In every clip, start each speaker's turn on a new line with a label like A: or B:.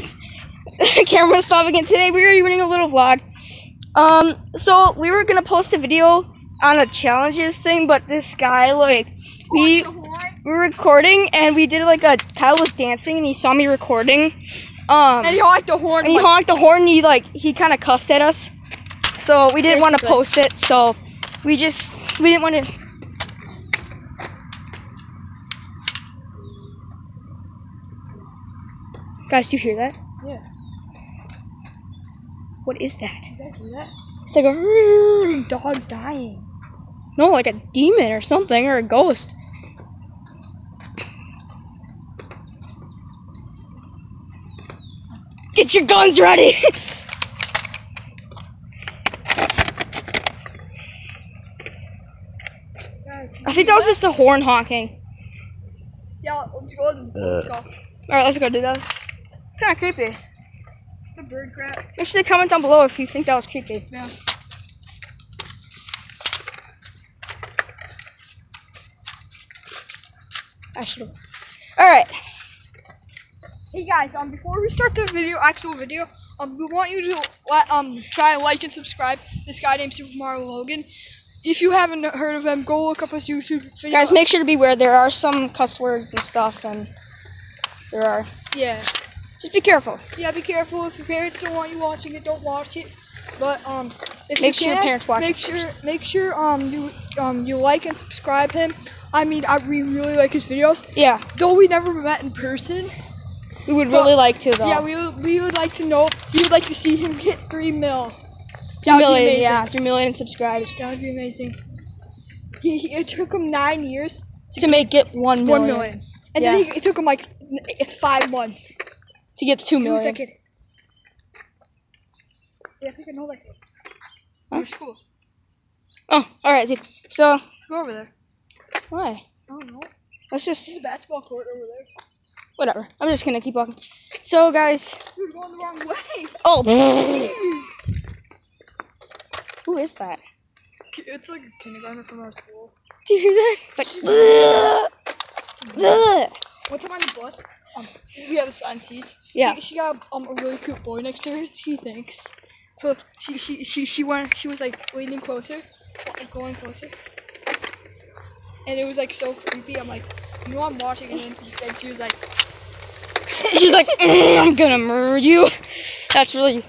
A: guys, camera stopping and today we are doing a little vlog. Um, so we were gonna post a video on a challenges thing, but this guy like we we were recording and we did like a Kyle was dancing and he saw me recording. Um,
B: And he honked the horn.
A: and he
B: like,
A: honked the horn. And he like he kind of cussed at us, so we didn't want to post it. So we just we didn't want to. Guys, do you hear that?
B: Yeah.
A: What is that?
B: You guys hear that?
A: It's like a
B: Dog dying.
A: no, like a demon or something or a ghost. Get your guns ready. I think that was just a horn honking.
B: Yeah, let's go. Let's go. Uh.
A: All right, let's go do that. Kind of creepy.
B: The bird crap.
A: Make sure to comment down below if you think that was creepy.
B: Yeah.
A: I should. All right.
B: Hey guys, um, before we start the video, actual video, um, we want you to let, um try and like and subscribe. This guy named Super Mario Logan. If you haven't heard of him, go look up his YouTube video.
A: Guys, make sure to beware. There are some cuss words and stuff, and there are.
B: yeah,
A: Just be careful.
B: yeah. Be careful if your parents don't want you watching it. Don't watch it. But um, if
A: Make
B: you
A: sure your parents watch
B: Make
A: it
B: sure, make sure um you um you like and subscribe him. I mean, I we really like his videos.
A: Yeah,
B: Though we never met in person.
A: we would really like to though.
B: Yeah, we would, we would like to know. We would like to see him hit three mil. That would be amazing.
A: Yeah, three million subscribers
B: That would be amazing. He, he it took him nine years.
A: to make it one million.
B: One million. And
A: Yeah.
B: then he, it took him like it's five months.
A: To get two
B: He was
A: million.
B: like. Yeah, I think I know that kid.
A: Huh?
B: Your school.
A: Oh, all right, dude. So
B: Let's go over there.
A: why?
B: I don't know.
A: Let's
B: There's
A: just
B: a basketball court over there.
A: whatever. I'm just gonna keep walking. So guys.
B: Dude, going the wrong way.
A: Oh. Who is that?
B: It's like a kindergarten from our school.
A: Do you hear that? It's like. Ugh.
B: On the bus, um, we have a sign seats.
A: Yeah.
B: She, she got um a really cute boy next to her. She thinks. So she she she she went. She was like leaning closer, like going closer, and it was like so creepy. I'm like, you know, I'm watching, and then she was like,
A: She's like, "Mm, I'm gonna murder you. That's really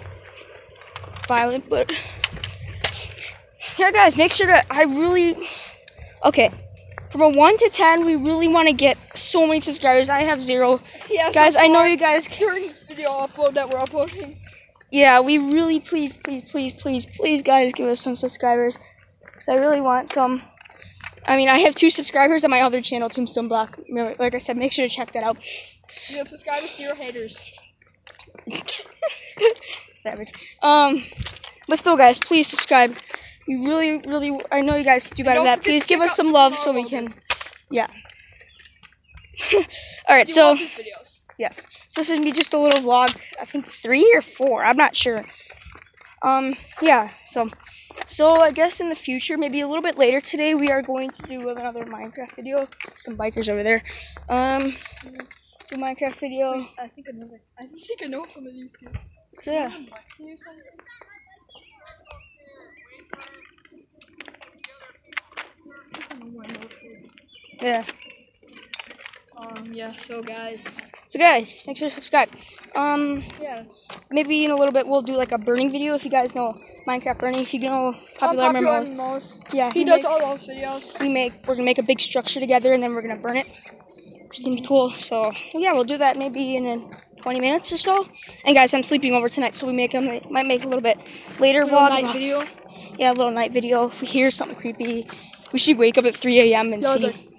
A: violent, but yeah, guys, make sure to. I really okay. From a one to ten, we really want to get so many subscribers. I have zero,
B: yeah,
A: guys. I know you guys.
B: during this video upload that we're uploading.
A: Yeah, we really please, please, please, please, please, guys, give us some subscribers. Cause I really want some. I mean, I have two subscribers on my other channel, Tombstone Block. Like I said, make sure to check that out.
B: You have subscribers to your haters.
A: Savage. Um, but still, guys, please subscribe. We really, really, I know you guys do better than that. Please give us some love so we can, yeah. All right, so yes, so this is gonna be just a little vlog. I think three or four. I'm not sure. Um, yeah. So, so I guess in the future, maybe a little bit later today, we are going to do another Minecraft video. Some bikers over there. Um, do Minecraft video.
B: I think I know. I think I know some of these people.
A: Yeah.
B: Lexi or something? I don't know where I know it.
A: Yeah.
B: Um, yeah, so guys,
A: So guys, make sure to subscribe. Um,
B: yeah.
A: maybe in a little bit we'll do like a burning video if you guys know Minecraft burning. If you know popular,
B: and most.
A: yeah,
B: He does
A: makes-
B: all those videos.
A: We make we're gonna make a big structure together and then we're gonna burn it. Which is gonna be cool. So yeah, we'll do that maybe in uh, 20 minutes or so. And guys, I'm sleeping over tonight, so we make a, might make a little bit later
B: Little
A: vlog.
B: night video.
A: Yeah, a little night video. If we hear something creepy, we should wake up at 3 a.m. and see.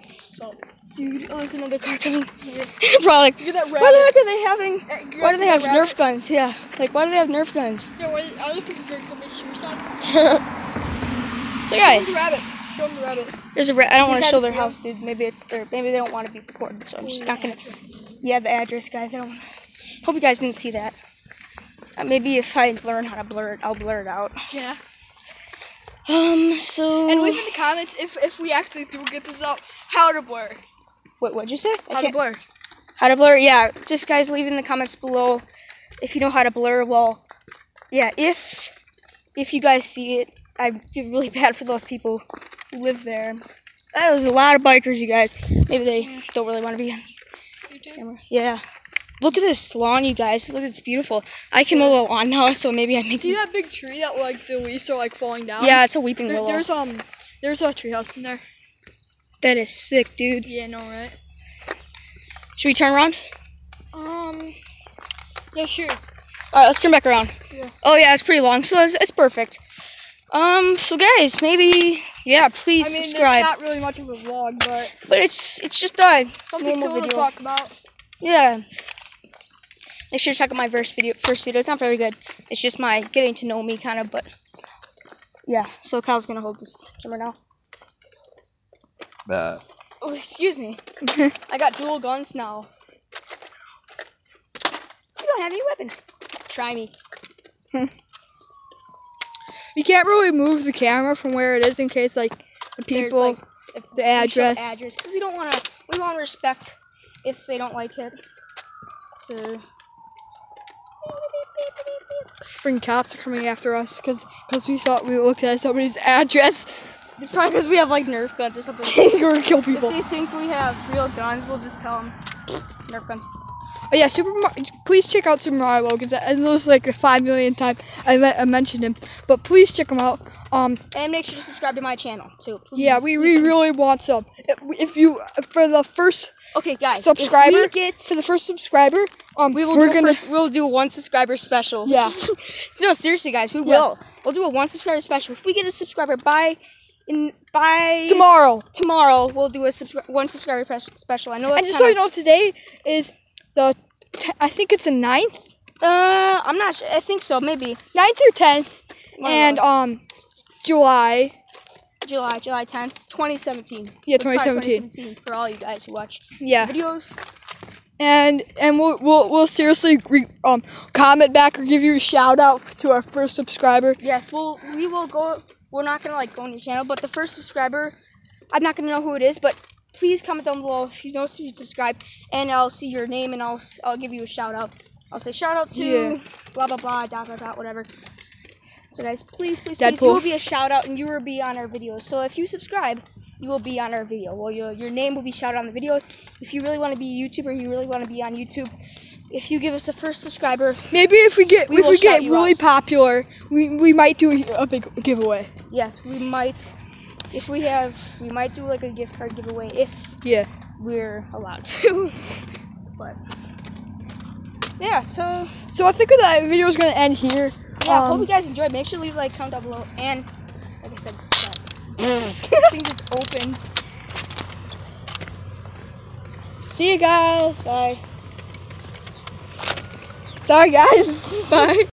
A: Dude, oh, there's another car coming.
B: Yeah.
A: Probably like,
B: Look at that
A: why the heck are they having?
B: You
A: Why do they have
B: that
A: Nerf guns? Yeah, like why do they have Nerf guns?
B: Yeah, why, looking for my shoes on.
A: so
B: Show
A: guys,
B: the rabbit. Show them the rabbit.
A: there's a. Ra- I don't want to show their house, dude. Maybe it's their. Maybe they don't want to be recorded, so I'm just not gonna. Address. Yeah, the address, guys. I don't. Wanna... Hope you guys didn't see that. Uh, maybe if I learn how to blur it, I'll blur it out.
B: Yeah.
A: Um. So.
B: And leave in the comments if if we actually do get this up, how to blur.
A: Wait, what'd you say? I
B: How to
A: can't-
B: blur.
A: How to blur? Yeah, just guys, leave in the comments below if you know how to blur, well, yeah. If if you guys see it, I feel really bad for those people who live there. That was a lot of bikers, you guys. Maybe they don't really want to be on camera. Yeah. Look at this lawn, you guys. Look, it's beautiful. I can mow the lawn now, so maybe I make.
B: See that big tree that like the leaves are like falling down?
A: Yeah, it's a weeping
B: There,
A: willow.
B: there's um, there's a treehouse in there.
A: That is sick, dude.
B: Yeah, no, right?
A: Should we turn around?
B: Um, yeah, sure.
A: All right, let's turn back around.
B: Yeah.
A: Oh yeah, it's pretty long, so it's, it's perfect. Um, so guys, maybe yeah, please I
B: mean,
A: subscribe.
B: it's not really much of a vlog, but
A: But it's it's just uh
B: something cool to talk about.
A: yeah. Make sure to check out my first video. First video, it's not very good. It's just my getting to know me kind of, but yeah. So Kyle's gonna hold this camera now.
C: Uh,
A: Oh, excuse me. I got dual guns now. You don't have any weapons. Try me.
B: We can't really move the camera from where it is in case like the people.
A: like, if
B: the
A: we show
B: address.
A: address 'cause we don't want to. We want to respect if they don't like it. So.
B: Freaking cops are coming after us because because we saw we looked at somebody's address.
A: It's probably because we have like Nerf guns or something.
B: We're gonna kill people.
A: if they think we have real guns, we'll just tell them Nerf guns.
B: Oh yeah, Super. Mar- please check out Super Mario Logan's. I know it's like a five million time I, I mentioned him, but please check him out. Um,
A: And make sure to subscribe to my channel too.
B: yeah, we, we really want some. If you for the first
A: Okay, guys. if
B: subscriber
A: we get.
B: for the first subscriber, um,
A: We will
B: we're
A: do
B: gonna
A: first, we'll do a one subscriber special.
B: Yeah.
A: no, seriously, guys, we
B: Yeah.
A: will. We'll do a one subscriber special. If we get a subscriber by in by
B: tomorrow.
A: tomorrow, we'll do a subscri- one subscriber special. I know
B: And just so you know, today is the I think it's the 9th,
A: Uh, I'm not sure. I think so. Maybe
B: 9th or tenth, and um, July.
A: July, July 10th, 2017.
B: Yeah, 2017.
A: 2017 for all you guys who watch
B: Yeah,
A: videos.
B: and and we'll we'll, we'll seriously re- um comment back or give you a shout out to our first subscriber.
A: Yes, we'll we will go. We're not gonna like go on your channel, but the first subscriber, I'm not gonna know who it is, but please comment down below if you know if you subscribe, and I'll see your name and I'll I'll give you a shout out. I'll say shout out to
B: Yeah.
A: blah blah blah dot dot dot whatever. So guys, please please please,
B: Deadpool.
A: you will be a shout out and you will be on our video. So if you subscribe, you will be on our video. Well, your your name will be shouted on the video. If you really want to be a YouTuber, you really want to be on YouTube. If you give us the first subscriber,
B: Maybe if we get
A: We
B: if we get really
A: out.
B: popular, we we might do a big giveaway.
A: yes, we might. If we have, we might do like a gift card giveaway if
B: Yeah.
A: we're allowed to. but yeah, so
B: So I think that video is gonna end here.
A: Yeah,
B: Um,
A: hope you guys enjoyed. Make sure to leave a like, comment down below, and like I said, subscribe. Thing just open.
B: See you guys.
A: Bye.
B: Sorry guys.
A: Bye.